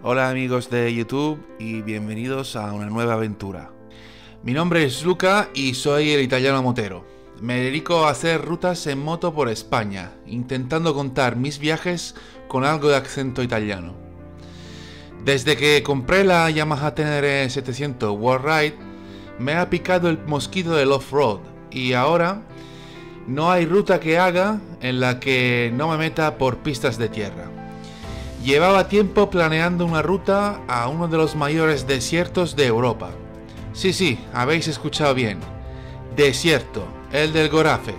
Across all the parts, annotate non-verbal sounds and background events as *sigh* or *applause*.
Hola amigos de YouTube y bienvenidos a una nueva aventura. Mi nombre es Luca y soy el italiano motero. Me dedico a hacer rutas en moto por España, intentando contar mis viajes con algo de acento italiano. Desde que compré la Yamaha Tenere 700 World Ride, me ha picado el mosquito del off-road y ahora no hay ruta que haga en la que no me meta por pistas de tierra. Llevaba tiempo planeando una ruta a uno de los mayores desiertos de Europa. Sí, sí, habéis escuchado bien. Desierto, el del Gorafe,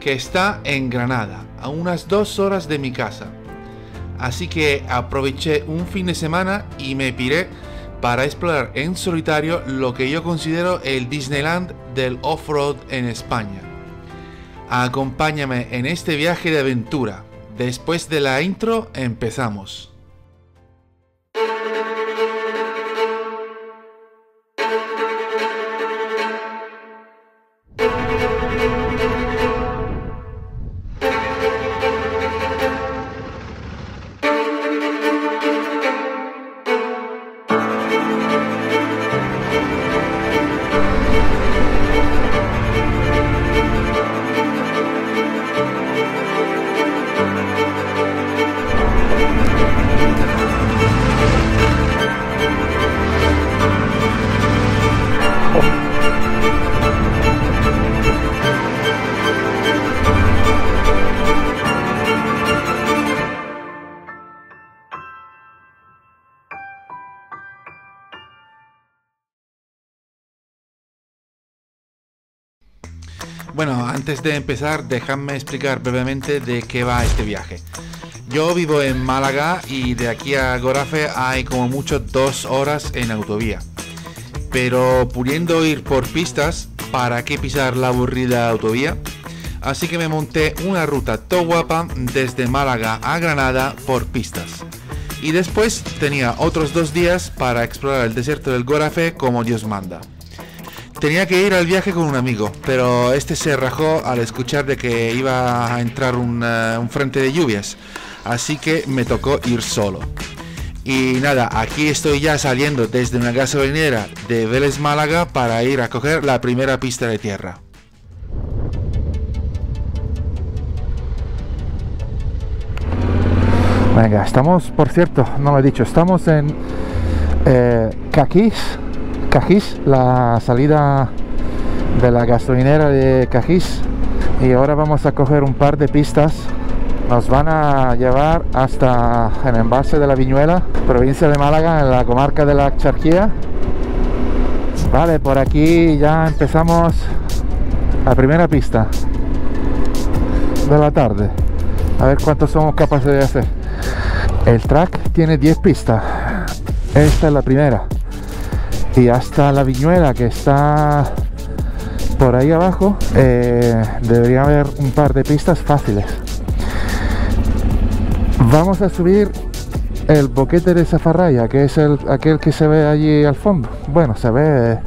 que está en Granada, a unas dos horas de mi casa. Así que aproveché un fin de semana y me piré para explorar en solitario lo que yo considero el Disneyland del off-road en España. Acompáñame en este viaje de aventura. Después de la intro, empezamos. Antes de empezar, dejadme explicar brevemente de qué va este viaje. Yo vivo en Málaga y de aquí a Gorafe hay como mucho dos horas en autovía. Pero pudiendo ir por pistas, ¿para qué pisar la aburrida autovía? Así que me monté una ruta todo guapa desde Málaga a Granada por pistas. Y después tenía otros dos días para explorar el desierto del Gorafe como Dios manda. Tenía que ir al viaje con un amigo, pero este se rajó al escuchar de que iba a entrar un, uh, un, frente de lluvias, así que me tocó ir solo. Y nada, aquí estoy ya saliendo desde una gasolinera de Vélez Málaga para ir a coger la primera pista de tierra. Venga, estamos, por cierto, no lo he dicho, estamos en eh, Caquís, Cajís, la salida de la gasolinera de Cajís. Y ahora vamos a coger un par de pistas. Nos van a llevar hasta el embalse de la Viñuela provincia de Málaga en la comarca de la Charquía. Vale, por aquí ya empezamos la primera pista de la tarde. A ver cuántos somos capaces de hacer. El track tiene 10 pistas. Esta es la primera y hasta la viñuela que está por ahí abajo eh, debería haber un par de pistas fáciles. Vamos a subir el boquete de Zafarraya que es el, aquel que se ve allí al fondo. Bueno se ve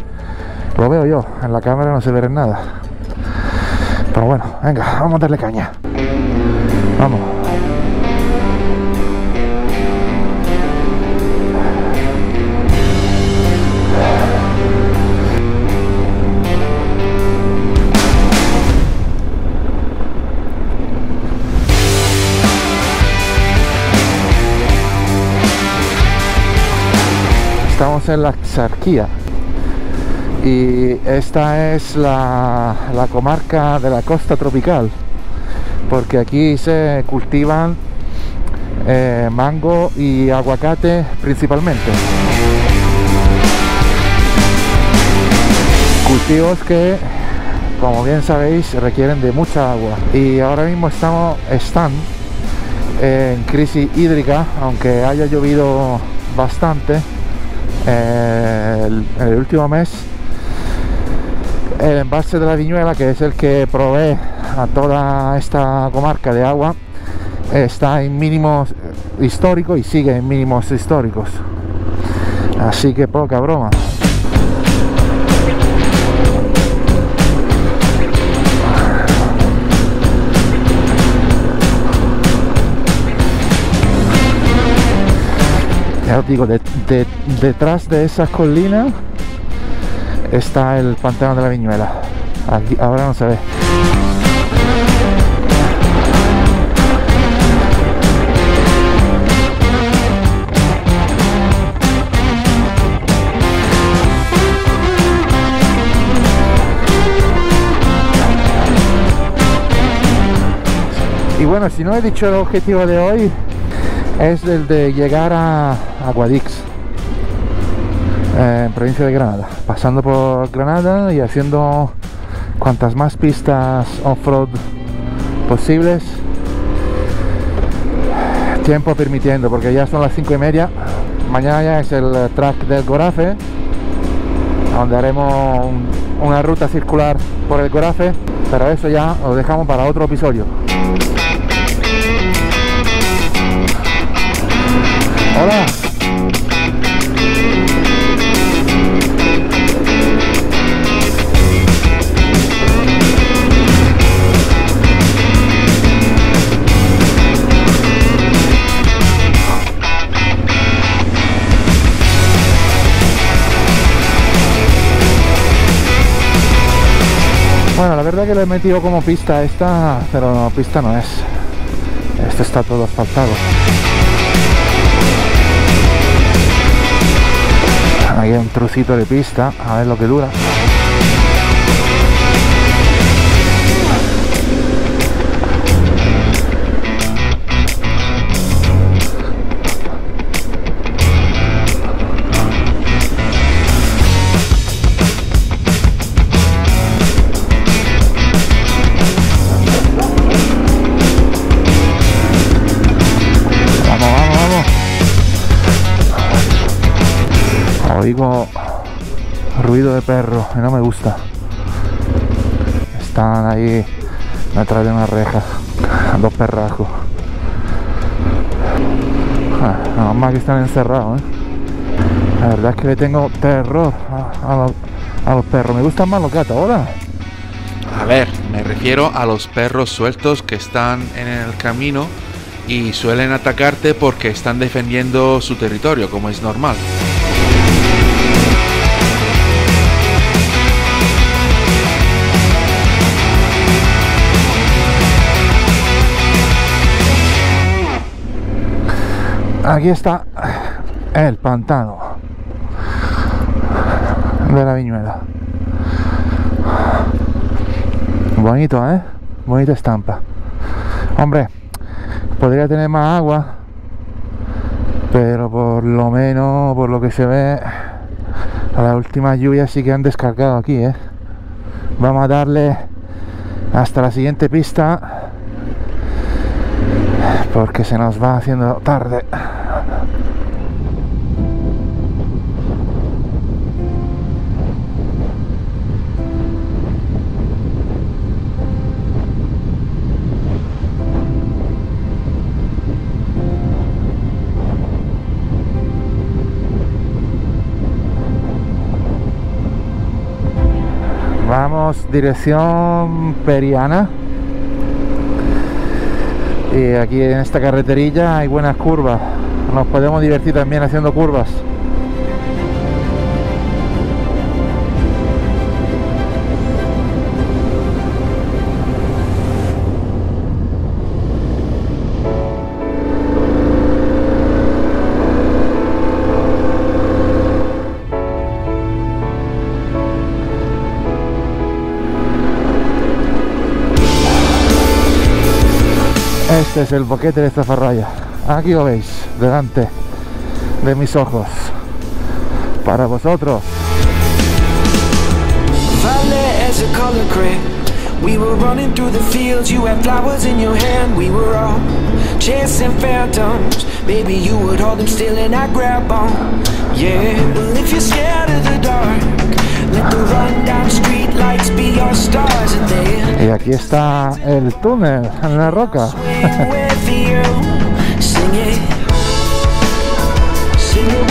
lo veo yo en la cámara no se ve nada. Pero bueno venga vamos a darle caña. Vamos estamos en la Xarquía y esta es la, la, comarca de la costa tropical porque aquí se cultivan eh, mango y aguacate principalmente. Cultivos que como bien sabéis requieren de mucha agua. Y ahora mismo estamos están en crisis hídrica aunque haya llovido bastante el, el, último mes el embalse de la Viñuela que es el que provee a toda esta comarca de agua está en mínimos históricos y sigue en mínimos históricos. Así que poca broma Os digo, de- de- detrás de esa colina está el pantano de la Viñuela. Aquí, ahora no se ve. Y bueno, si no he dicho el objetivo de hoy, es el de llegar a, a Guadix, eh, en provincia de Granada, pasando por Granada y haciendo cuantas más pistas off-road posibles, tiempo permitiendo, porque ya son las cinco y media, mañana ya es el eh, track del Gorafe, donde haremos un- una ruta circular por el Gorafe, pero eso ya lo dejamos para otro episodio. Que le he metido como pista esta, pero no, pista no es. Esto está todo asfaltado. Hay un trocito de pista, a ver lo que dura. Detrás de una reja. Dos. Ah, Nada más que están encerrados, ¿eh? La verdad es que le tengo terror a, a los, a los perros. Me gustan más los gatos. Hola. A ver, me refiero a los perros sueltos que están en el camino y suelen atacarte porque están defendiendo su territorio, como es normal. Aquí está el pantano de la viñuela. Bonito, ¿eh? Bonita estampa. Hombre, podría tener más agua, pero por lo menos, por lo que se ve, las últimas lluvias sí que han descargado aquí, ¿eh? Vamos a darle hasta la siguiente pista porque se nos va haciendo tarde. Vamos dirección Periana. Y aquí en esta carreterilla hay buenas curvas. Nos podemos divertir también haciendo curvas. Este es el boquete de esta farraya. Aquí lo veis, delante de mis ojos. Para vosotros. We were running through the fields, you had flowers in your hand. We were all chasing phantoms. Maybe you would hold them still and I grab on. Yeah, well, if you're scared of the dark, let the rundown street lights be Y aquí está el túnel en la roca. *laughs* swing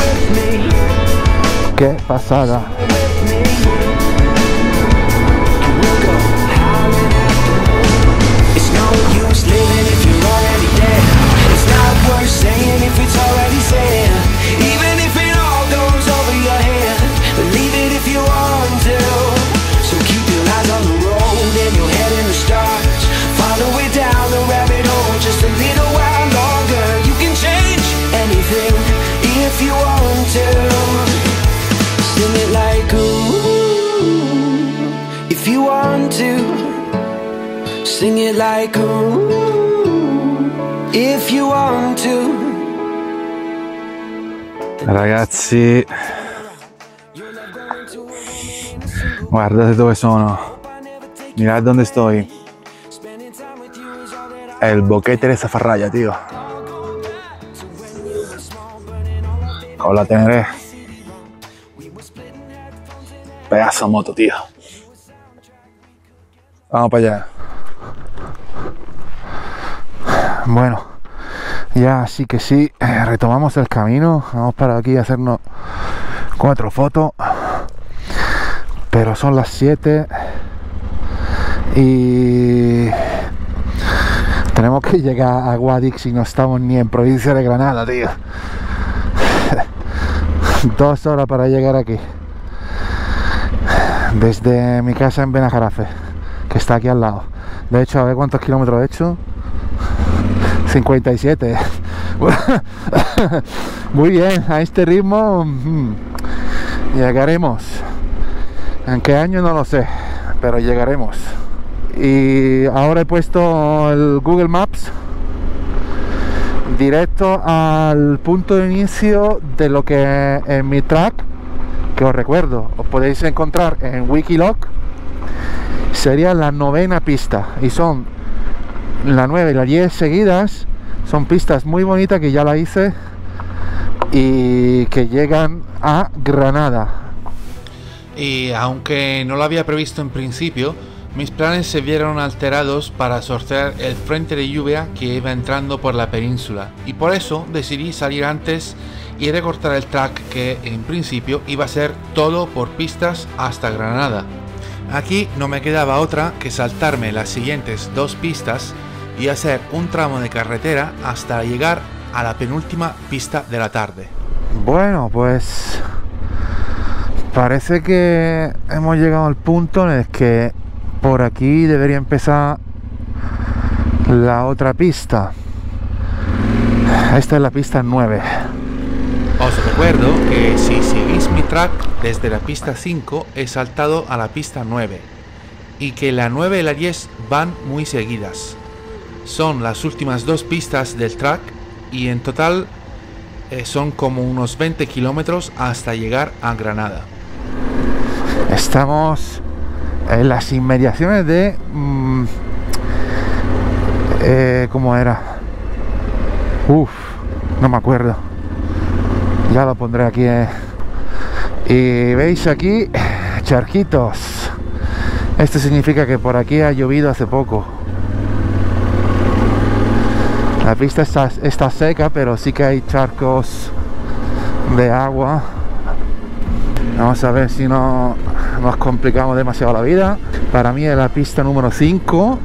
with Ragazzi, guardate dove sono. Mirad dónde estoy. El boquete de Zafarraya, tío. Con la Teneré. Pedazo moto, tío. Vamos para allá. Bueno, ya sí que sí, eh, retomamos el camino. Vamos para aquí a hacernos cuatro fotos. Pero son las 7 y tenemos que llegar a Guadix y no estamos ni en provincia de Granada, tío. *laughs* Dos horas para llegar aquí. Desde mi casa en Benajarafe, que está aquí al lado. De hecho, a ver cuántos kilómetros he hecho. 57. *laughs* Muy bien, a este ritmo mm, llegaremos. ¿En qué año? No lo sé, pero llegaremos. Y ahora he puesto el Google Maps directo al punto de inicio de lo que en mi track, que os recuerdo, os podéis encontrar en Wikiloc, sería la novena pista. Y son la 9 y la 10 seguidas. Son pistas muy bonitas que ya la hice y que llegan a Granada. Y aunque no lo había previsto en principio, mis planes se vieron alterados para sortear el frente de lluvia que iba entrando por la península y por eso decidí salir antes y recortar el track que en principio iba a ser todo por pistas hasta Granada. Aquí no me quedaba otra que saltarme las siguientes dos pistas y hacer un tramo de carretera hasta llegar a la penúltima pista de la tarde. Bueno, pues parece que hemos llegado al punto en el que por aquí debería empezar la otra pista. Esta es la pista 9. Os recuerdo que si seguís mi track desde la pista 5 he saltado a la pista 9 y que la 9 y la 10 van muy seguidas. Son las últimas dos pistas del track y en total eh, son como unos 20 kilómetros hasta llegar a Granada. Estamos en las inmediaciones de... mm, eh, ¿Cómo era? Uf, no me acuerdo. Ya lo pondré aquí. eh. Y veis aquí charquitos. Esto significa que por aquí ha llovido hace poco. La pista está, seca, pero sí que hay charcos de agua. Vamos a ver si no nos complicamos demasiado la vida. Para mí es la pista número 5.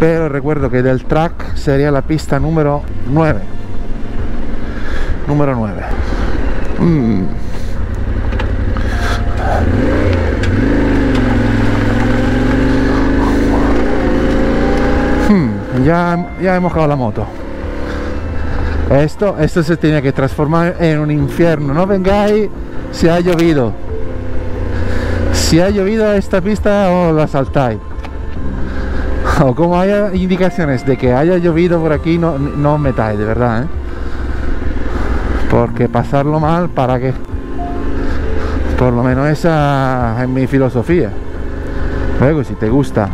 Pero recuerdo que del track sería la pista número 9. Número 9. Mm. Ya, ya he mojado la moto. Esto, esto se tiene que transformar en un infierno. No vengáis si ha llovido. Si ha llovido esta pista os la saltáis. O como haya indicaciones de que haya llovido por aquí, no, no metáis, de verdad. ¿eh? Porque pasarlo mal, ¿para qué? Por lo menos esa es mi filosofía. Luego, si te gusta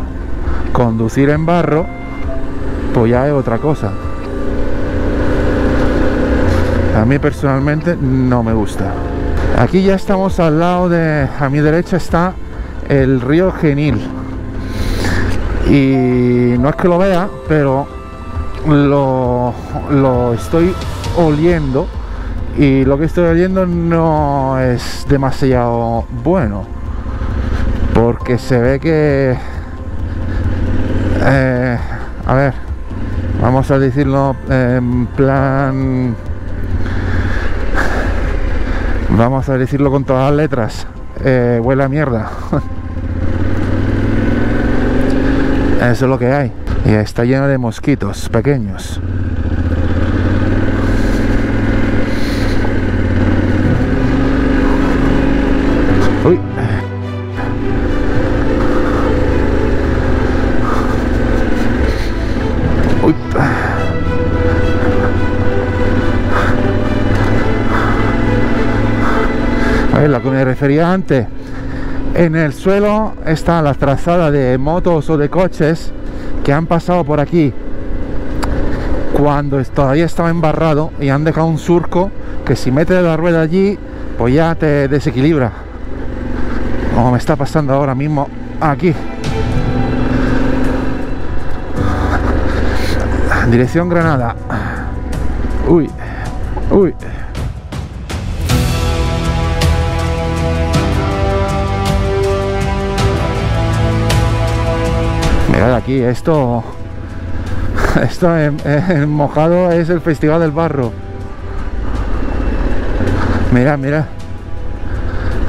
conducir en barro, ya es otra cosa. A mí personalmente no me gusta. Aquí ya estamos al lado de, a mi derecha está el río Genil. Y no es que lo vea, pero lo, lo estoy oliendo. Y lo que estoy oliendo no es demasiado bueno. Porque se ve que... eh, a ver, vamos a decirlo en plan Vamos a decirlo con todas las letras. Eh, huele a mierda. *laughs* Eso es lo que hay. Y está lleno de mosquitos pequeños. Refería antes. En el suelo está la trazada de motos o de coches que han pasado por aquí cuando todavía estaba embarrado y han dejado un surco que si metes la rueda allí, pues ya te desequilibra. Como me está pasando ahora mismo aquí. Dirección Granada. Uy, uy. Mirad aquí, esto. *laughs* Esto en, mojado es el Festival del Barro. Mira, mira.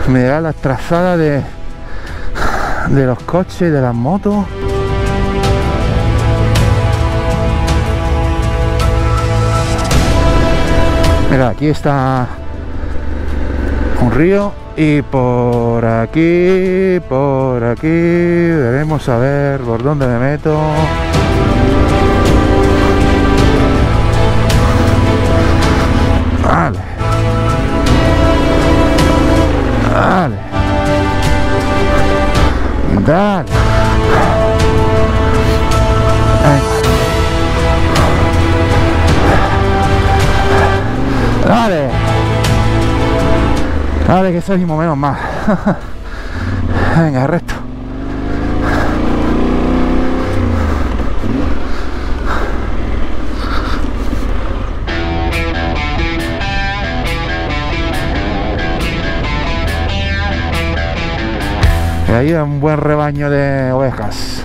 Mira la trazada de, de los coches, de las motos. Mira, aquí está un río y por aquí, por aquí, veremos a ver por dónde me meto. Vale. Dale. Dale. Soy menos más. *laughs* Venga, recto. Y ahí un buen rebaño de ovejas.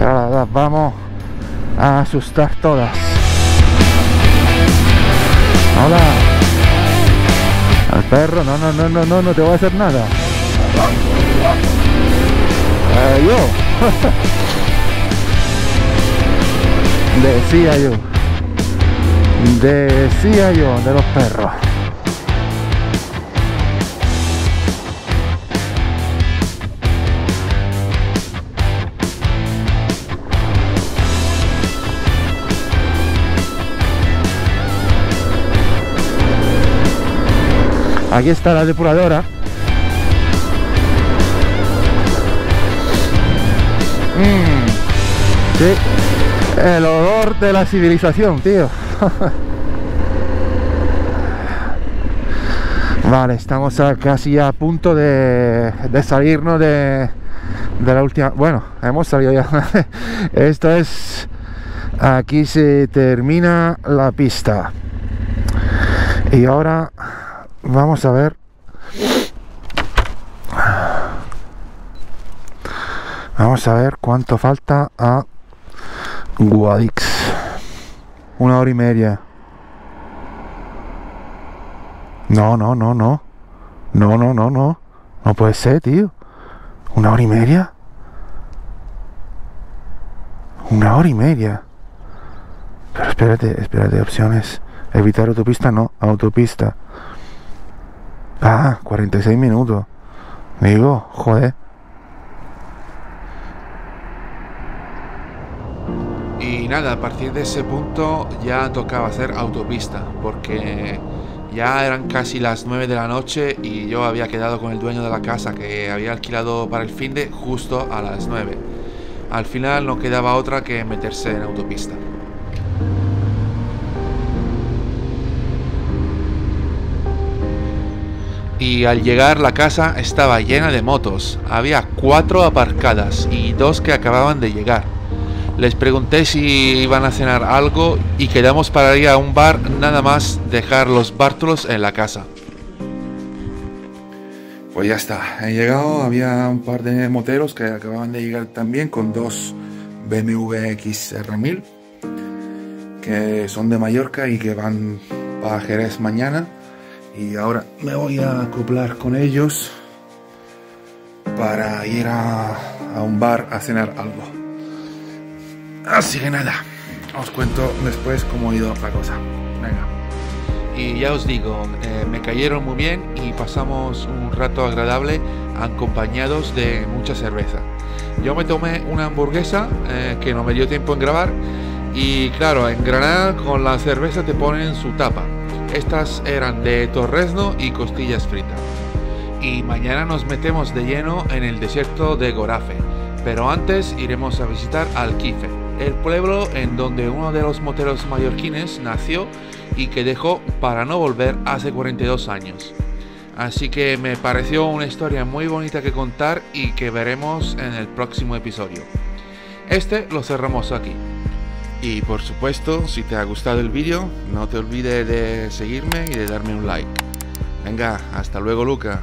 Ahora vamos a asustar todas. Hola. Al perro, no, no, no, no, no, no te voy a hacer nada. Eh, yo. *laughs* Decía yo. Decía yo de los perros. Aquí está la depuradora. Mm, el olor de la civilización, tío. *laughs* vale, estamos casi a punto de, de salirnos de, de la última... Bueno, hemos salido ya. *laughs* Esto es... Aquí se termina la pista. Y ahora vamos a ver. Vamos a ver cuánto falta a Guadix. Una hora y media. No, no, no, no. No, no, no, no. No puede ser, tío. Una hora y media. Una hora y media. Pero espérate, espérate, opciones. Evitar autopista, no, autopista. Ah, 46 minutos. Digo, joder. Y nada, a partir de ese punto ya tocaba hacer autopista, porque ya eran casi las 9 de la noche y yo había quedado con el dueño de la casa que había alquilado para el fin de justo a las 9. Al final no quedaba otra que meterse en autopista. Y al llegar la casa estaba llena de motos. Había cuatro aparcadas y dos que acababan de llegar. Les pregunté si iban a cenar algo y quedamos para ir a un bar nada más dejar los bártulos en la casa. Pues ya está, he llegado, había un par de moteros que acababan de llegar también con dos BMW XR1000 que son de Mallorca y que van para Jerez mañana y ahora me voy a acoplar con ellos para ir a, a, un bar a cenar algo. Así que nada, os cuento después cómo ha ido la cosa. Venga. Y ya os digo, eh, me cayeron muy bien y pasamos un rato agradable acompañados de mucha cerveza. Yo me tomé una hamburguesa eh, que no me dio tiempo en grabar y claro, en Granada con la cerveza te ponen su tapa. Estas eran de torrezno y costillas fritas. y mañana nos metemos de lleno en el desierto de Gorafe. Pero antes iremos a visitar Alquife, el pueblo en donde uno de los moteros mallorquines nació y que dejó para no volver hace 42 años. Así que me pareció una historia muy bonita que contar y que veremos en el próximo episodio. Este lo cerramos aquí. Y por supuesto, si te ha gustado el vídeo, no te olvides de seguirme y de darme un like. Venga, hasta luego Luca.